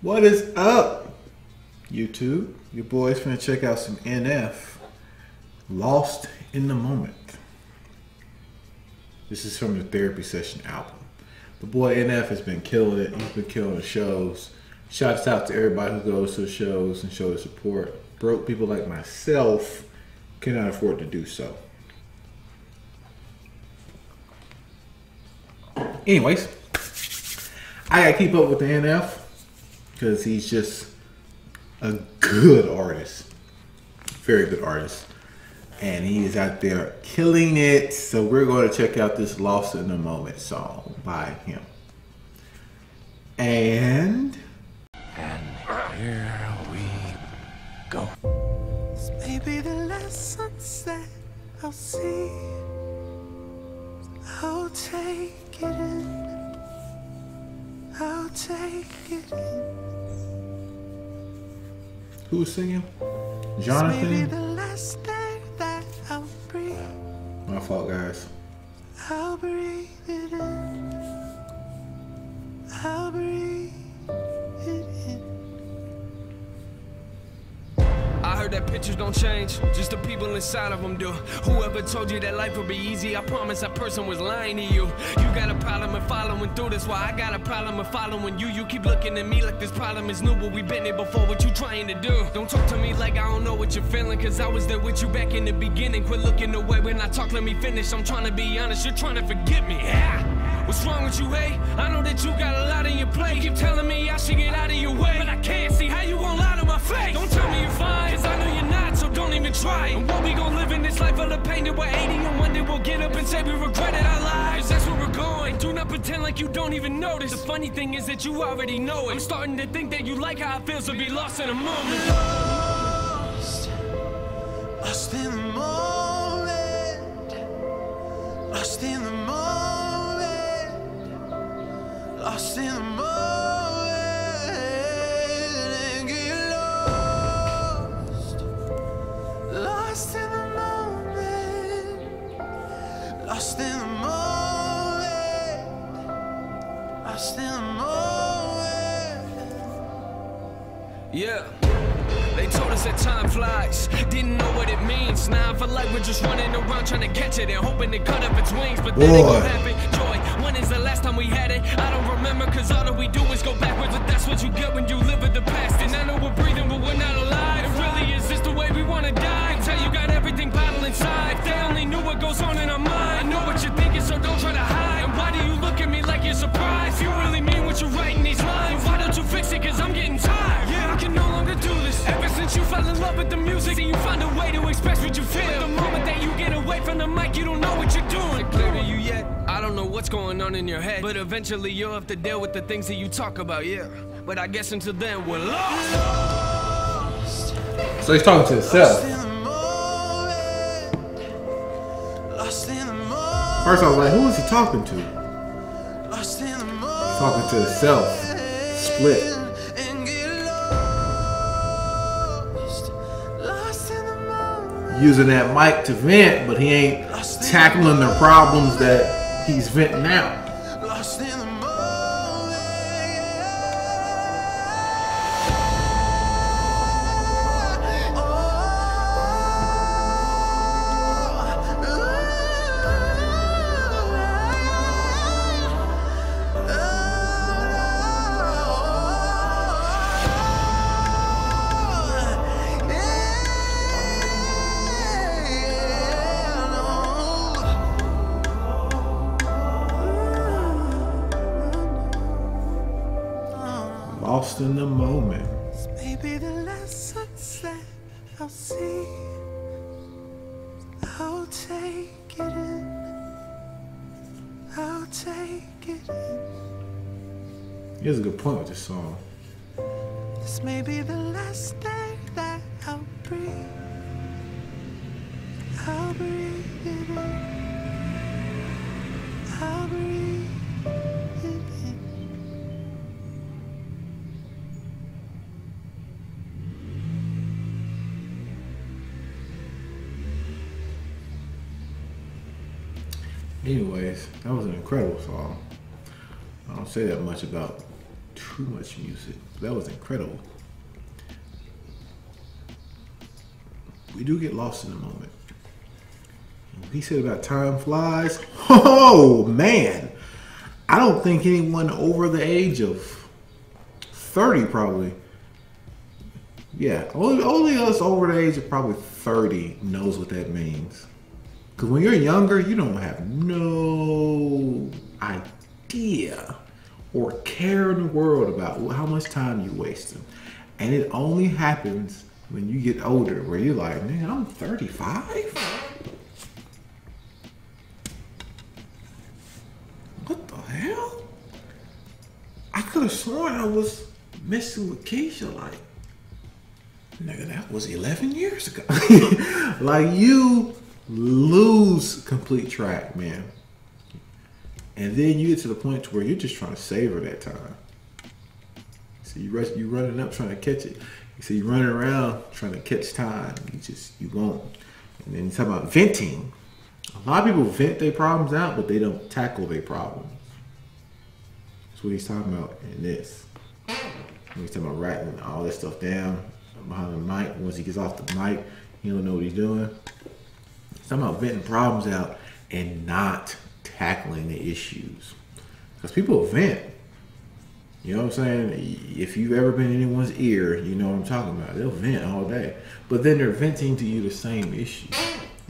What is up, YouTube? Your boy's finna check out some NF. Lost in the Moment. This is from the Therapy Session album. The boy NF has been killing it. He's been killing the shows. Shouts out to everybody who goes to the shows and show the support. Broke people like myself cannot afford to do so. Anyways, I gotta keep up with the NF because he's just a good artist, very good artist, and he is out there killing it. So we're going to check out this "Lost in the Moment" song by him, and And here we go. Maybe the last sunset I'll see. I'll take it in. I'll take it in. who's singing? Jonathan. the last day that I'll breathe. My fault, guys. I'll breathe it in. I'll breathe heard that pictures don't change, just the people inside of them do. Whoever told you that life would be easy, I promise that person was lying to you. You got a problem with following through, that's why I got a problem with following you. You keep looking at me like this problem is new, but we've been here before. What you trying to do? Don't talk to me like I don't know what you're feeling, cause I was there with you back in the beginning. Quit looking away when I talk, let me finish. I'm trying to be honest, you're trying to forget me. Yeah. What's wrong with you, hey? I know that you got a lot in your plate. You keep telling me I should get out of your way. But I can't see how you to my face. Don't tell me you're fine, cause I know you're not, so don't even try. And what we gon' live in this life of pain that we're 80 and one day we'll get up and say we regretted our lives. That's where we're going. Do not pretend like you don't even notice. The funny thing is that you already know it. I'm starting to think that you like how it feels to be lost in a moment. Lost, lost in the moment, lost in the moment, lost in the moment, lost in the. Yeah. They told us that time flies, didn't know what it means. Now I feel like we're just running around trying to catch it and hoping to cut off its wings. But then it gon' happen. Joy, when is the last time we had it? I don't remember, cause all that we do is go backwards. But that's what you get when you I'm getting tired. Yeah, I can no longer do this. Ever since you fell in love with the music, and you find a way to express what you feel. But the moment that you get away from the mic, you don't know what you're doing. Clear to you yet? I don't know what's going on in your head, but eventually you'll have to deal with the things that you talk about, yeah. But I guess until then, we're lost. So he's talking to himself. Lost in the moment. Lost in the moment. First, I was like, who is he talking to? Lost in the moment. Talking to himself. Split. Using that mic to vent, but he ain't tackling the problems that he's venting out. Lost in the moment. Lost in the moment. Maybe the last sunset I'll see. I'll take it in. I'll take it in. He has a good point with this song. This may be the last day Anyways, that was an incredible song. I don't say that much about too much music. That was incredible. We do get lost in the moment. He said about time flies. Oh man, I don't think anyone over the age of thirty probably. Yeah, only only us over the age of probably thirty knows what that means. Because when you're younger, you don't have no idea or care in the world about how much time you're wasting. And it only happens when you get older, where you're like, man, I'm 35? What the hell? I could have sworn I was messing with Keisha like, nigga, that was 11 years ago. like, you lose complete track, man. And then you get to the point where you're just trying to savor that time. So you rush, you running up trying to catch it. So you running around trying to catch time. You just you won't. And then you talk about venting. A lot of people vent their problems out, but they don't tackle their problems. That's what he's talking about in this. He's talking about writing all this stuff down behind the mic. Once he gets off the mic, he don't know what he's doing. About venting problems out and not tackling the issues. Because people vent. You know what I'm saying? If you've ever been in anyone's ear, you know what I'm talking about. They'll vent all day. But then they're venting to you the same issue.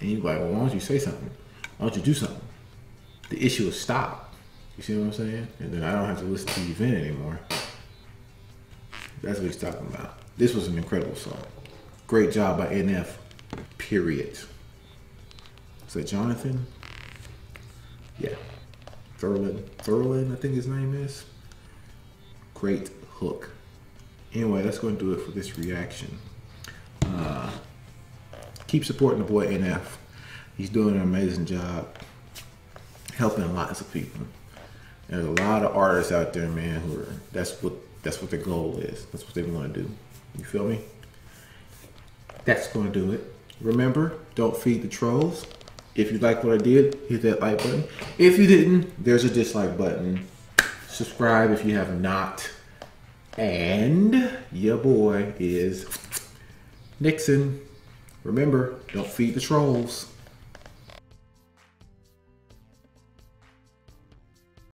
And you're like, well, why don't you say something? Why don't you do something? The issue will stop. You see what I'm saying? And then I don't have to listen to you vent anymore. That's what he's talking about. This was an incredible song. Great job by NF. Period. Is that Jonathan? Yeah. Thurland. Thurland, I think his name is. Great hook. Anyway, that's going to do it for this reaction. Uh, keep supporting the boy NF. He's doing an amazing job helping lots of people. There's a lot of artists out there, man, who are that's what that's what their goal is. That's what they want to do. You feel me? That's going to do it. Remember, don't feed the trolls. If you like what I did, hit that like button. If you didn't, there's a dislike button. Subscribe if you have not. And your boy is Nixon. Remember, don't feed the trolls.